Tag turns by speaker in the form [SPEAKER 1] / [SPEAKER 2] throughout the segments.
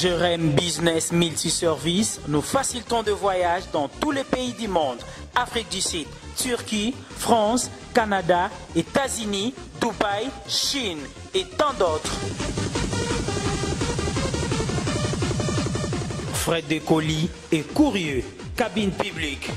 [SPEAKER 1] Jerem Business Multiservice, nous facilitons de voyage dans tous les pays du monde. Afrique du Sud, Turquie, France, Canada, États-Unis, Dubaï, Chine et tant d'autres. Frais de colis et courrier. Cabine publique.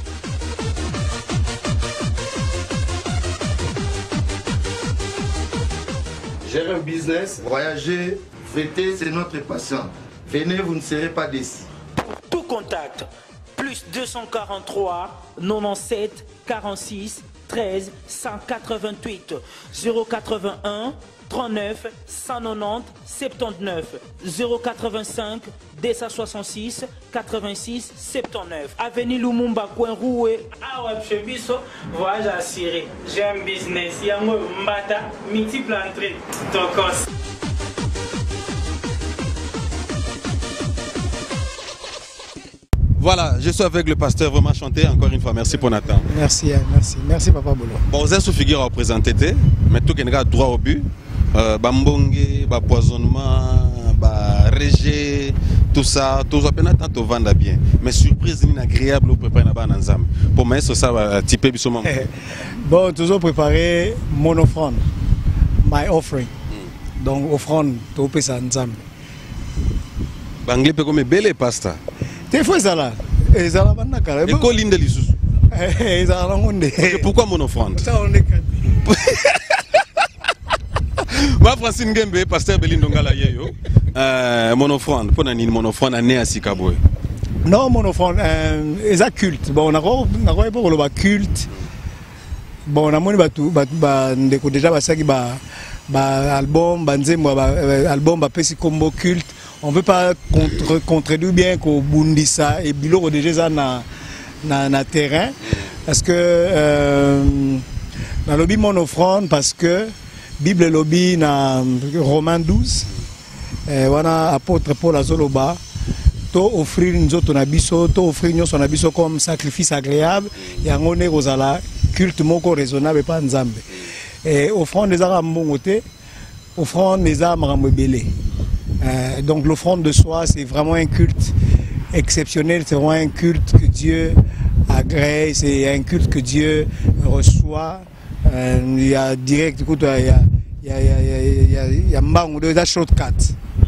[SPEAKER 2] Gérer un business, voyager, fêter, c'est notre passion. Venez, vous ne serez pas déçus.
[SPEAKER 1] Pour tout contact, plus 243 97 46 13 188 081 39 190 79 085 266 86 79 Avenue Lumumba Coin Roué. Awa Chebiso voyage assuré. J'ai un business. Yango mbata multiple entrée tokos
[SPEAKER 3] Voilà, je suis avec le pasteur vraiment chanté. Encore une fois, merci pour Nathan.
[SPEAKER 4] Merci, hein, merci. Merci, Papa Bolo.
[SPEAKER 3] Bon, vous êtes sous figure à représenter, mais tout qui a droit au but. Euh, bambonge, poisonnement, rejet, tout ça, tout ça, bien. Mais surprise inagréable au préparer na bananzam. Pour moi, c'est ça, type bisoma.
[SPEAKER 4] Bon, toujours préparé mon offrande, my offering. Donc, offrande, tout ça ensemble.
[SPEAKER 3] Banglais peut comme belle pasta.
[SPEAKER 4] Te fo ezala ezala bandakala
[SPEAKER 3] ekolinda lisusu.
[SPEAKER 4] Ezala nango nde.
[SPEAKER 3] Pourquoi mon offrande? Ba francine ngembe pasteur belindo ngala ye yo. Euh, mon offrande mpo na nini mon offrande ane ya sika boye
[SPEAKER 4] non mon offrande euh, eza culte. Bon nakoyeba koloba culte. Bon namoni bato bandeko deja basalaki baalbum banzembo album bapesi kombo culte on veut pas contre, contredire bien qu'au Bundisa et Biloro déjà na, na, na terrain. Parce que euh, na lobby mon offrande parce que Bible lobby na Romain 12 eh, wana apôtre Paul azoloba to offrir nzoto na biso to offrir nyonso na biso comme sacrifice agréable yango nde kozala culte moko raisonnable pa nzambe. Eh, offrande ezaka mbongo te offrande eza makambo ebele euh, donc l'offrande de soi, c'est vraiment un culte exceptionnel, c'est vraiment un culte que Dieu agrée, c'est un culte que Dieu reçoit. Euh, il y a direct, écoute, il y a, il y a, il y a, il y a.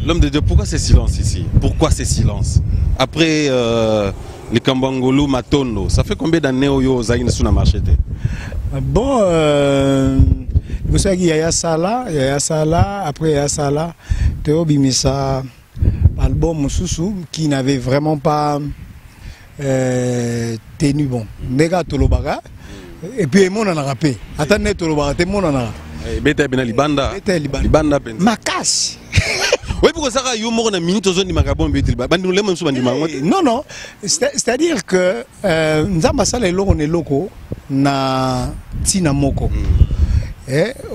[SPEAKER 3] L'homme de Dieu, pourquoi ce silence ici? Pourquoi ce silence? Après euh, les Kambangolo, Matondo, ça fait combien d'années Zaïne sur la marché
[SPEAKER 4] Bon, euh, vous savez qu'il y a Sala, il y a Sala, après il y a Sala. Théo Bimisa, album Moussousou, qui n'avait vraiment pas euh, tenu bon. Nega Tolobaga, et puis mon en a rappé. Attendez Tolobaga, t'es mon en a
[SPEAKER 3] Beta Bena Libanda.
[SPEAKER 4] Beta Libanda.
[SPEAKER 3] Libanda.
[SPEAKER 4] Makas.
[SPEAKER 3] Oui, pourquoi ça a eu mort na minute aux magabon
[SPEAKER 4] Non, non. C'est-à-dire que Nzamba Sala Eloko Neloko na Tina Moko. Eh,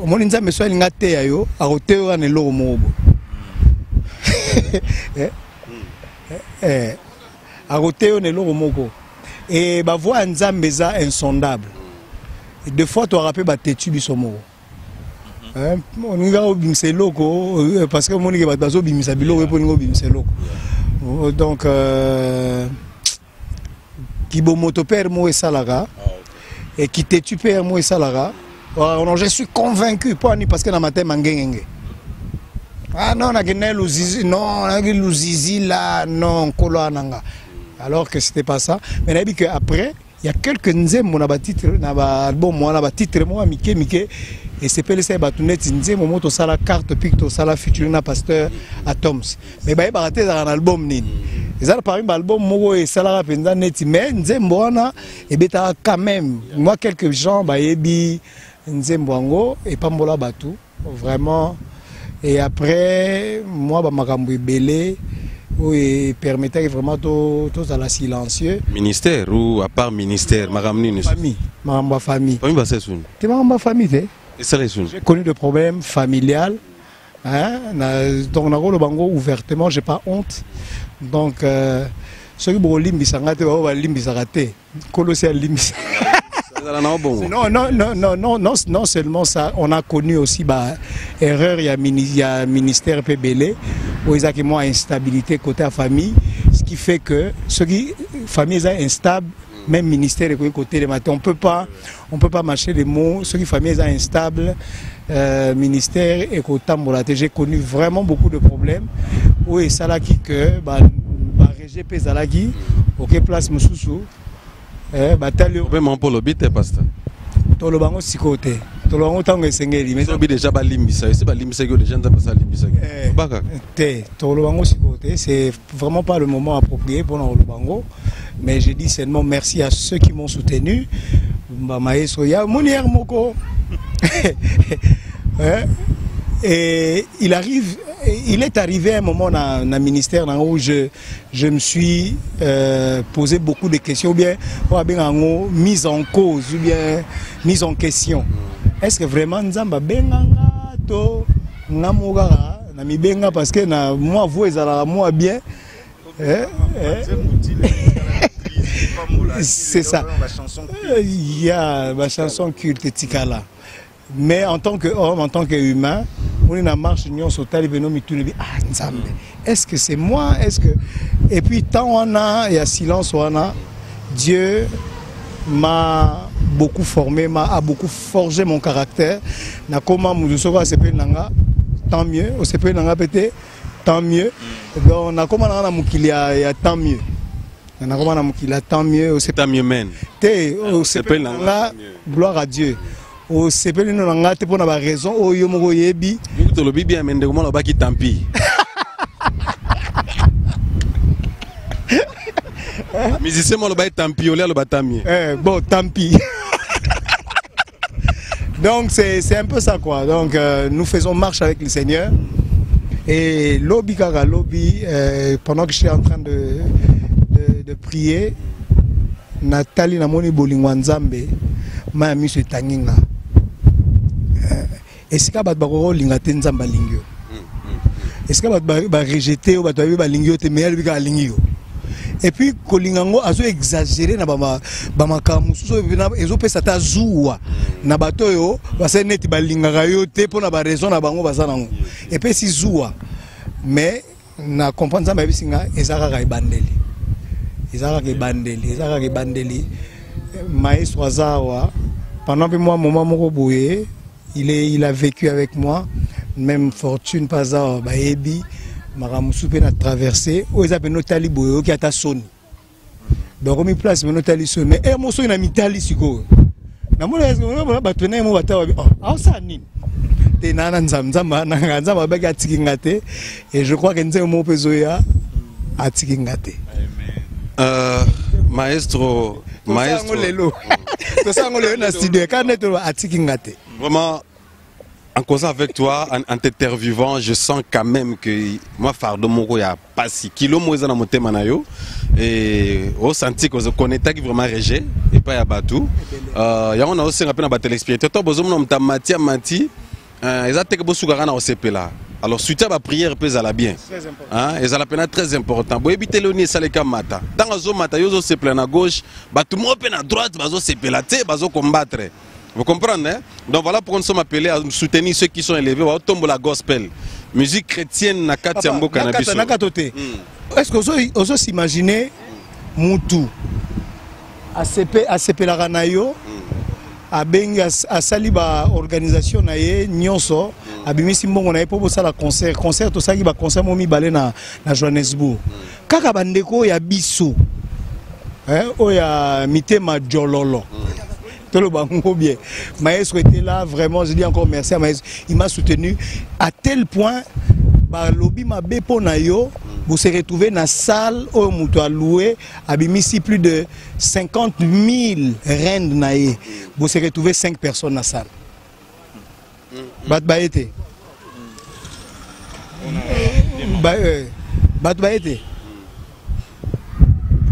[SPEAKER 4] omoni nzambe so alinga teya yo akoteya wana eloko moko bo akoteya yo na eloko moko. E bavoi ya nzambe eza insondable. De fois toaka mpe batetu biso moko. Olingi kaka obimisa eloko parce que omonike bato bazobimisa biloko mpo olingi obimisa eloko. Donc kibomoto pere moko esalaka ekitetu pere moko esalaka je suis convaincu parce que dans ma tête mangengenge ah non nakende luzizi non naki luzizi là non nkolo alors que c'était pas ça. Mais que après il y a quelques nzembo na batitre na baalbum wana batitre moko ya mike mike esepelisa ye bato neti nzembo moko tosala carte pique tosala featuring na pasteur atoms. Mais bayebaka te ezalaka na album nini? Eza na parmi baalbum moko esalaka mpenza mais nzembo wana quand même. Moi quelques gens bayebi nzembo yango epambola bato vraiment. Et après moi bamakambo ebele oyo epermetaki vraiment tozala silencieux.
[SPEAKER 3] Ministère ou à part ministère makambo nini?
[SPEAKER 4] Famille makambo ya famille.
[SPEAKER 3] Famille basa esuni
[SPEAKER 4] te makambo ya famille te.
[SPEAKER 3] Esala esuni
[SPEAKER 4] j'ai connu de problèmes familial hein? na, donc nakoloba ngo ouvertement j'ai pas honte. Donc euh, soki bokolimbisanga te bao balimbisaka te. Nkolo si alimbisa Non, non, non, non, non, non, non seulement ça, on a connu aussi bah, erreur, il y a, mini, il y a ministère mwa instabilité côté famille ce qui fait que soki famille eza instable même ministère ekoki kotelema te on peut pas on peut pas marcher les mots soki famille eza instable euh, ministère ekotambola te j'ai connu vraiment beaucoup de problèmes. Oyo esalaki que ezalaki oke place batali oyo
[SPEAKER 3] problème mpo olobi te pasteur.
[SPEAKER 4] Toloba yango sikoyo te. Toloba yango ntango esengeli mais
[SPEAKER 3] sobi déjà balimbisa yo esi balimbisaki yo déjà nzambe asa alimbisaki
[SPEAKER 4] Eh.
[SPEAKER 3] obaka
[SPEAKER 4] te toloba yango sikoyo te c'est vraiment pas le moment approprié mpona koloba yango mais je dis seulement merci à ceux qui m'ont soutenu. Bamaestro ya monière moko. Hein? et il arrive il est arrivé un moment dans le ministère dans où je, je me suis euh, posé beaucoup de questions ou bien haut, mise en cause ou bien mise en question. Est-ce que vraiment nzamba benganga to ngamokaka na mibenga? Parce que na moi vous ezalaka moi bien eh, eh. c'est ça. Il y a ma chanson culte tikala mais en tant que homme en tant que humain on na marche nyonso otali bino mituni bi ah nzambe est-ce que c'est moi? Est-ce que et puis tant wana ya silence wana Dieu m'a beaucoup formé m'a a beaucoup forgé mon caractère. Nakoma mutu soko asepeli nanga tant mieux. Osepeli nanga pete tant mieux. Donc nakoma nanga na mokili ya, tant mieux. Nakoma na mokili ya tant mieux osepeli te osepeli
[SPEAKER 3] na
[SPEAKER 4] nanga
[SPEAKER 3] nga.
[SPEAKER 4] gloire à dieu osepeli nino na nga te mpo na baraison oyo yo moko oyebi
[SPEAKER 3] mingi tolobi bien me ndeko mwana olobaki tampi musicien moko alobaki tampi oli aloba ta mieux
[SPEAKER 4] Eh, bon, tant pis. Donc, c'est un peu ça, quoi. Donc, euh, nous faisons marche avec le Seigneur. Et lobby, kaka, lobby, euh, pendant que j'étais en train de, de, de prier, Nathalie Namoni Bolingwa Nzambe, m'a mis ce tanginga. Esika bato bakokolinga te nzambe alingi yo. Esika bato barejete yo bato bayebi balingi yo te me alobi kaka alingi yo. Et puis kolinga yango azo exagere na bama- bamakambo mosusu oyo ezopesa ta zuwa. Na bato oyo basali neti balingaka yo te mpo na baraison na bango baza nango. Epesi zuwa. Mais na comprendre nzambe ayebisi nga eza kaka ebandeli. Eza kaka ebandeli eza kaka ebandeli. Maestro aza awa. Pendant mpe mwa moment moko boye il, est, il a vécu avec moi. Même fortune mpe aza awa bayebi makambo mosusu mpe na traversé oyo eza pene otali boye oyoki ata soni bakomi place pene otali soni mais e mo soki na mitali sikoyo namona bato naye mo bata babi aosala nini te naa na nzambe nzambe nanga nzambe abaki atiki nga te et je crois ke nzembo moko mpe ezoya atiki nga te
[SPEAKER 3] Euh, maestro maestro.
[SPEAKER 4] tosango lelo na studio. Kaka nde to atiki nga te
[SPEAKER 3] Vraiment, en causant avec toi, en, en t'interviewant, je sens quand même que moi, Fardo Moko, il y a pas si kilo moi dans mon thème et au senti connais qui vraiment régé et pas ya batou. Euh, ya on a aussi un peu na téléspectateur, besoin de mta mati mati. Euh, ezate que bosu kana au CP là. Alors suite à la prière peut ça bien.
[SPEAKER 4] Très important.
[SPEAKER 3] Hein, ça la peine très important. Bo ebite loni saleka mata. Tant zo mata yo zo se à gauche, batu mo pe na droite, bazo se pela te, bazo combattre. Vous comprenez hein? Donc voilà pourquoi nous sommes appelés à soutenir ceux qui sont élevés. Au tombe la gospel. Musique chrétienne na kati ya mboka na biso.
[SPEAKER 4] nakato te est-ce que ozosimagine mutu asepe- asepelaka na yo abengi as- asali baorganisation na ye nyonso abimisi mbongo na ye mpo bosala concert. Concert tosalaki baconcert mo mibale na, na johannesbourg kaka bandeko oyo ya biso hein, oyo ya mitema jololo bien. Maestro était là vraiment je dis encore merci à maestro. Il m'a soutenu à tel point balobi mabe mpo na yo bose retrouve na salle oyo moto aloué abimisi plus de 50 000 rende na ye bose retrouve 5 personnes na salle. Bato baye te Ba- euh, bato baye te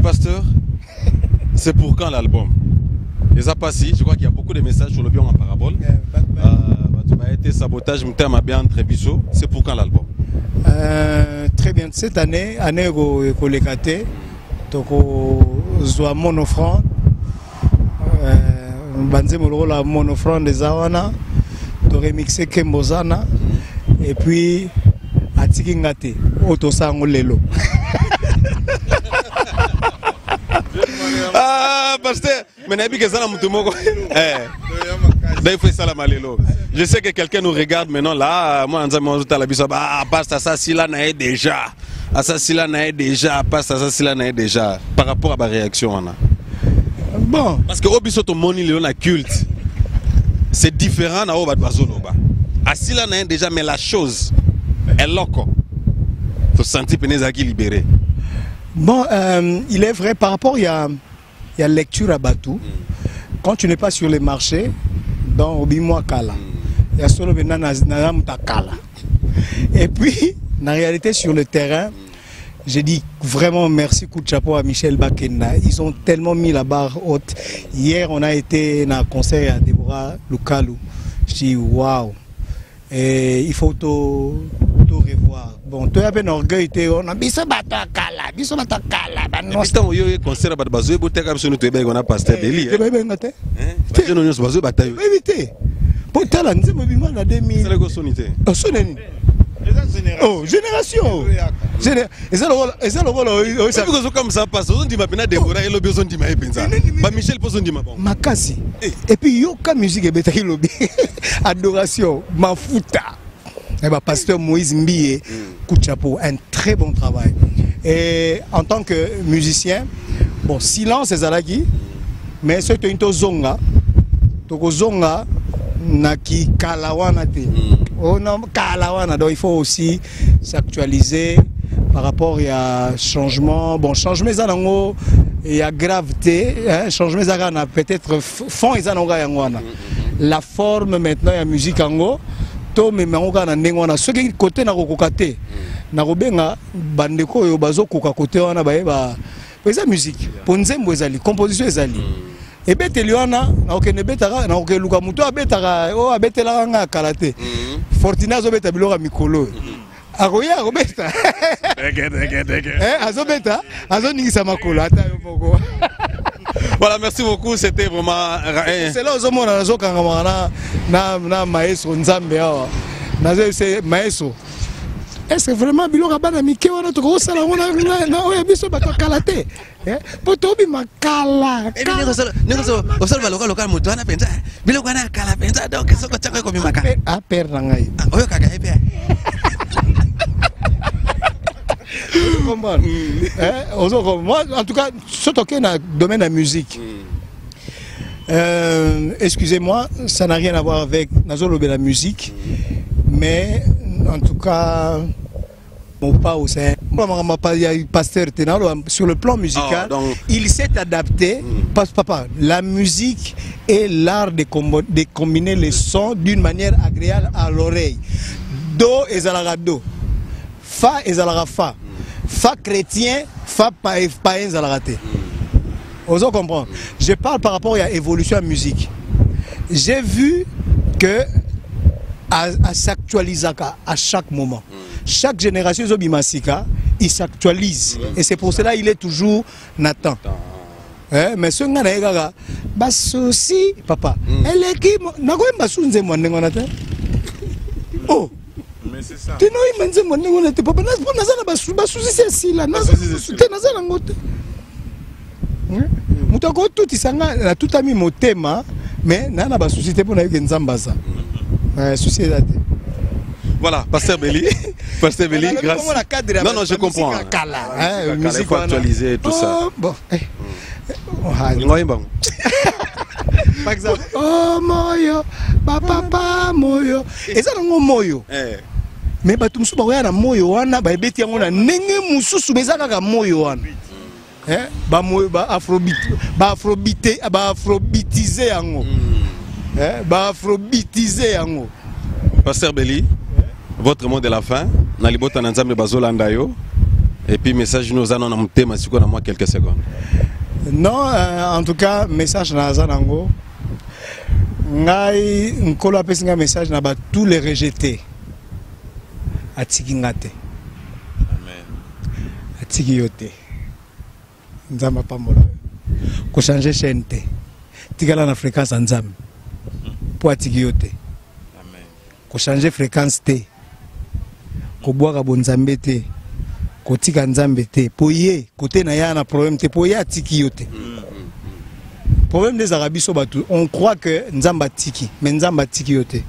[SPEAKER 3] Pasteur, c'est pour quand l'album? Ça passe, je crois qu'il y a beaucoup de messages sur le bion en parabole. Euh, bah, été sabotage, m'était ma bien entre biso. C'est pour quand l'album
[SPEAKER 4] Euh, très bien. Cette année année eko- ekoleka te tokozwa monofrand banzembo lokola monofrand eza wana toremixe kembo zana et puis atiki nga te oyo tosala yango lelo.
[SPEAKER 3] Ah, pasteur, moko. Eh. Da il faut ça la malelo. Je sais que quelqu'un nous regarde maintenant là, moi nza moi tout la biso ah pasteur ça si là na déjà. Ah ça si là na déjà, pasteur ça si là na déjà par rapport à ma réaction on a.
[SPEAKER 4] bon
[SPEAKER 3] Parce que obiso to moni le na culte. C'est différent na oba bazoloba. Ah si là na déjà mais la chose est loco. Faut sentir peneza qui libéré.
[SPEAKER 4] Bon, euh, il est vrai, par rapport, il y a, il y a lecture à Batou. Quand tu n'es pas sur les marchés, dans Obimoa Kala, il y a solo maintenant Takala. Et puis, en réalité, sur le terrain, j'ai dit vraiment merci, coup de chapeau à Michel Bakenda. Ils ont tellement mis la barre haute. Hier, on a été dans un concert à Deborah Lukalu. Je dis waouh. Et il faut tout. Bon, tu as un orgueil, tu on a biso bato akala, biso bato akala, ba non.
[SPEAKER 3] Ntango yo concert bato boteka biso toyebaki wana
[SPEAKER 4] vas bien te?
[SPEAKER 3] nyonso batayo
[SPEAKER 4] te. Po tala nzembo bima na 2000.
[SPEAKER 3] ezalaki osoni te
[SPEAKER 4] Oh, sonne nini? Oh, génération. Géné- eza lokola eza lokola oyo- oyo sa-
[SPEAKER 3] soki ozokamwisa mpasi ozondima mpena debora elobi ozondima ye mpenza bamichel mpo ozondima bango
[SPEAKER 4] makasi et puis yoka musique ebetaki lobi adoration mafuta et bah, pasteur Moïse Mbie coup de chapeau un très bon travail. Et en tant que musicien bon silence ezalaki mais soki toyini tozonga. Tokozonga na kikala wana te. Oh, na kala wana donc il faut aussi s'actualiser par rapport ya changement. Bon changement eza nango ya grave te hein, changement na peut-être fond nango kaka yango wana la forme maintenant ya musique yango tomema yango kaka na ndenge wana soki kote nakokoka te nakobenga bandeko oyo bazokoka kote wana bayeba eza musique. Mpo nzembo ezali composition ezali. Ebeteli wana nakokende ebetaka nakokeluka moto abetaka oyo abetelaka nga kala te. Fortune azobeta biloko ya mikolo. Oyo akoya akobeta. Eh, azobeta azoningisa makolo ata yo moko
[SPEAKER 3] voilà merci beaucoup c'était vraiment eh,
[SPEAKER 4] sela ozomona nazokangamaka na, maestro nzambe awa. Nazoyebisa maestro estce vraiment biloko ya bana mike wana tokokosala yango na- oyo biso bato kala te Eh, mpo tobima kala kala.
[SPEAKER 3] osala baloka lokala moto wana mpenza biloko wana ya kala mpenza donc soko otiaka ekobimaka
[SPEAKER 4] Pe- apere na ngai
[SPEAKER 3] oyokaka ye mpe
[SPEAKER 4] comprendre. Hein, moi en tout cas soki na domaine ya musique. Euh, excusez-moi ça n'a rien à voir avec nazolobela musique mais en tout cas mon pas au sein il y a eu pasteur te naloba sur le plan musical
[SPEAKER 3] Ah, donc-
[SPEAKER 4] il s'est adapté. Parce papa la musique est l'art de, combo- de combiner les sons d'une manière agréable à l'oreille. Do ezalaka do fa ezalaka fa fa chrétien fa pa- païen ezalaka te ozo comprendre. Je parle par rapport à évolution ya musique. J'ai vu que a- a s'actualisaka à chaque moment. Chaque génération ezobima sika il s'actualise et c'est pour cela il est toujours na temps Eh, mais soki ngai naye kaka basusi papa eleki mo- nakoyemba su nzembo ya ndenge wana te oh nzembo ndenge wana te papa mpo naza na basu- basusi se esila naza na susi te naza nango te Eh, moto akotutisa ngai natutami motema naa na basusi te mpo nayoki nzambe aza Eh, susi eza te
[SPEAKER 3] voilà pasteur Beli pasteur Beli
[SPEAKER 4] Nalobi
[SPEAKER 3] grâce. non non je comprends.
[SPEAKER 4] musique
[SPEAKER 3] faut actualiser tout ça.
[SPEAKER 4] Oh, bon, eh. Oh, par exemple oh moyo bapapa moyo. Eza nango moyo.
[SPEAKER 3] Eh
[SPEAKER 4] me bato mosusu bakoya na moyo wana bayebeti yango na ndenge mosusu me eza kaka moyo wana. Baafrobitize yango. Baafrobitize yango.
[SPEAKER 3] Pasteur Beli votre mot de la fin. Na libota na nzambe bazolanda yo. Et puis message nous oza na motema sikoyo na mwa quelques secondes.
[SPEAKER 4] Non euh, en tout cas message naza nango ngai nkolo apesi ngai message na batous les rejetés atiki nga te atiki yo te nzambe apambola yo kochange chaîne te. Tikala na fréquence ya nzambe. Mpo atiki yo te kochange fréquence te. Kobwaka bonzambe te. Kotika nzambe te. Po ye kote na ye ana problème te. Po ye atiki yo te. Problème nde ezalaka biso bato on croit que nzambe atiki mais nzambe atiki yo te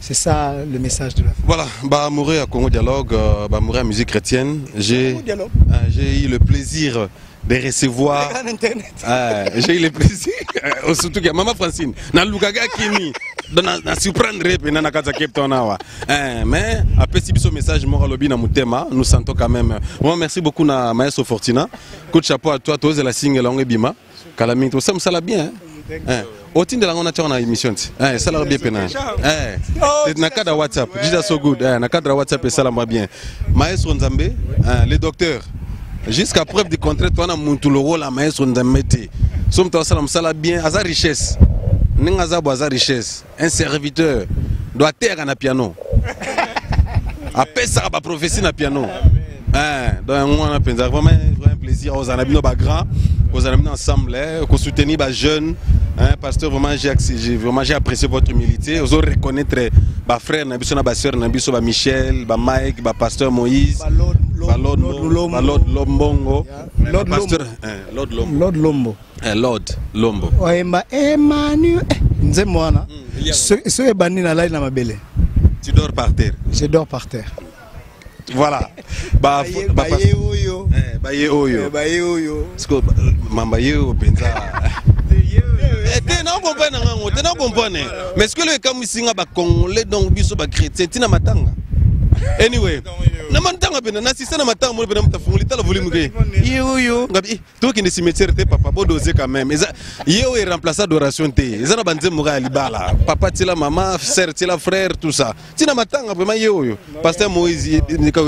[SPEAKER 4] c'est ça le message de la fin.
[SPEAKER 3] Voilà, bah, amoureux à Congo Dialogue, euh, bah, amoureux à musique chrétienne, j'ai euh, j'ai eu le plaisir de recevoir. Euh, j'ai eu le plaisir euh, surtout que mama francine nalukaga kimi na, na surprendre pena na kati ya cape town awa. Eh, mais apesi biso message moko alobi na motema nous sentons quand même vraiment merci beaucoup na maestro fortina coup de chapeau à toi tozela singela yango ebima kala mingi tosala mosala bien hein. Eh. otindela yango natiaka na émission. Ti eh, esalaka bien pena eh. Na cadre ya whatsapp jida so good. Eh, na cadre ya whatsapp esalama bien. Maestro nzambe eh, le docteur jusqu'à preuve du contraire twana muntu lokola maestro nzambe te. So moto asala mosala bien aza richesse. Ndenge aza bo aza richesse. Un serviteur do ateyaka na piano. Apesaka baprophétie na piano. Donc yango wana mpenza vraiment vraiment plaisir. Ozala na bino bagrand kozala na bino ensemble eh, kosoutenir bajeune hein, pasteur vraiment j'ai vraiment j'ai apprécié votre humilité. Ozo reconnaître bafrère na biso na basœur na biso bamichel bamike bapasteur moïse
[SPEAKER 4] Ba Lord- Lord- Lord
[SPEAKER 3] lombongo.
[SPEAKER 4] Lord
[SPEAKER 3] Pasteur-
[SPEAKER 4] Lombo.
[SPEAKER 3] hein, lord lombo.
[SPEAKER 4] Lord lombo.
[SPEAKER 3] Eh, lord lombo.
[SPEAKER 4] Oyemba emmanuel Eh, wana
[SPEAKER 3] yeah.
[SPEAKER 4] so so ebandi na lai na mabele.
[SPEAKER 3] Tu dors par terre.
[SPEAKER 4] Je dors par terre.
[SPEAKER 3] Voilà. Ba,
[SPEAKER 4] Baye-
[SPEAKER 3] ba,
[SPEAKER 4] baye oyo.
[SPEAKER 3] Eh, baye oyo.
[SPEAKER 4] Eh, baye oyo.
[SPEAKER 3] Siko, ba- mamba ye oyo mpenza Eh, te na comprendre na ngango te na comprendre mais sikelo ekamwisi nga bacongolais donc biso bachrétien ntina matanga? Anyway na pena na matanga moni pena mutu afungoli tala volume ke. Ye oyo ngabi tokende cimetière te papa bodose quand même. Eza ye oyo eremplace adoration te eza na banzembo moko ya libala. Papa mama frère tout ça. Ntina matanga vraiment ye oyo. Pasteur moïse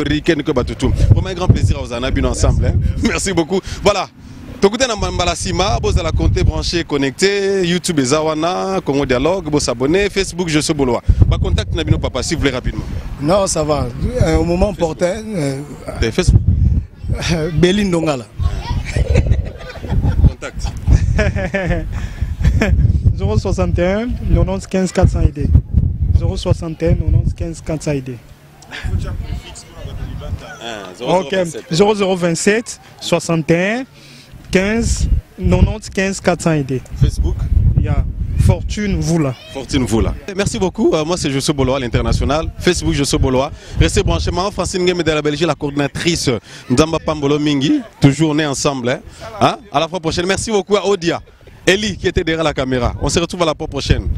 [SPEAKER 3] rike niko bato tu vraiment un grand plaisir ozala na bino ensemble hein. merci beaucoup. Voilà tokuta na mbala nsima bozala compte branché connecté youtube eza wana congo dialogue bosabone facebook je suis bolois bacontact na bino papa s'il vous plaît rapidement.
[SPEAKER 4] Non ça va. Euh, au moment opportun euh,
[SPEAKER 3] Eh, facebook?
[SPEAKER 4] Beli ndongala.
[SPEAKER 3] Contact.
[SPEAKER 5] 061 90 15 400 ID. 061 90 15 400 ID. Ok. 0027 61 15 90 15 400 ID.
[SPEAKER 3] facebook
[SPEAKER 5] Il y a Fortune Voula.
[SPEAKER 3] Fortune Voula. Merci beaucoup. Euh, moi, c'est Josso Bolois, l'international. Facebook, Josso Bolois. Restez branchés. Maman Francine Ngueme de la Belgique, la coordinatrice Ndamba Pambolo Mingi. Toujours, on est ensemble. Hein? Hein? À la fois prochaine. Merci beaucoup à Odia. Eli, qui était derrière la caméra. On se retrouve à la fois prochaine.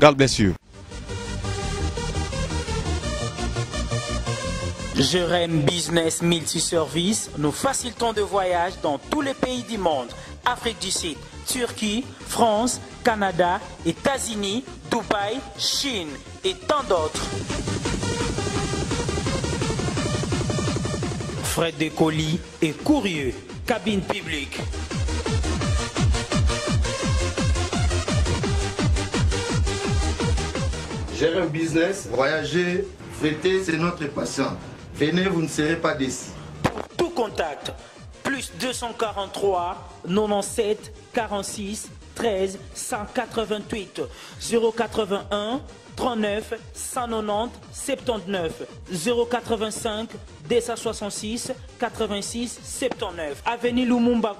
[SPEAKER 3] God bless you.
[SPEAKER 1] Jerem Business Multiservice nous facilitons de voyage dans tous les pays du monde. Afrique du Sud, Turquie, France, Canada, États-Unis, Dubaï, Chine et tant d'autres. Frais de colis et courrier. Cabine publique.
[SPEAKER 2] Un business, voyager, fêter, c'est notre passion. Venez, vous ne serez pas déçus.
[SPEAKER 1] Tout contact. Plus 243 97 46 13 188 081 39 190 79 085 266 86 79 Avenue Lumumba